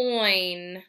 Oin